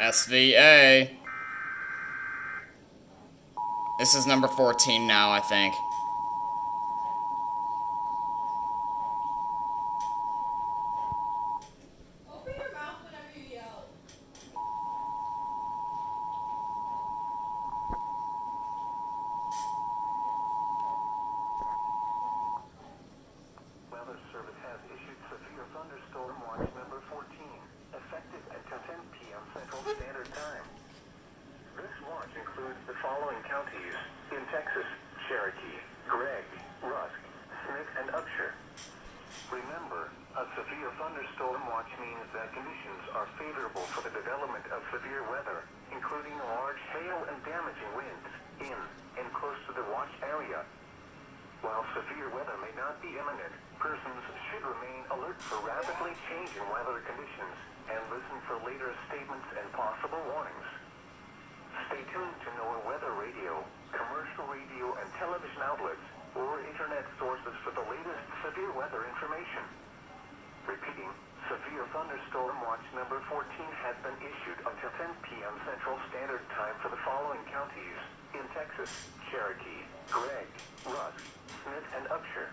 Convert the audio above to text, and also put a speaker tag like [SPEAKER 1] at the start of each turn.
[SPEAKER 1] SVA. This is number 14 now, I think.
[SPEAKER 2] Open your mouth whenever you yell.
[SPEAKER 3] Weather Service has issued severe thunderstorm watch number 14, effective until 10 p.m. Central Standard Time. This watch includes the following counties in Texas, Cherokee, Gregg, Rusk, Smith, and Upshur. Remember, a severe thunderstorm watch means that conditions are favorable for the development of severe weather, including large hail and damaging winds in and close to the watch area. While severe weather may not be imminent, persons should remain alert for rapidly changing weather conditions and listen for later statements and possible warnings. Stay tuned to NOAA internet sources for the latest severe weather information. Repeating, severe thunderstorm watch number 14 has been issued until 10 p.m. Central Standard Time for the following counties in Texas, Cherokee, Gregg, Rusk, Smith, and Upshur.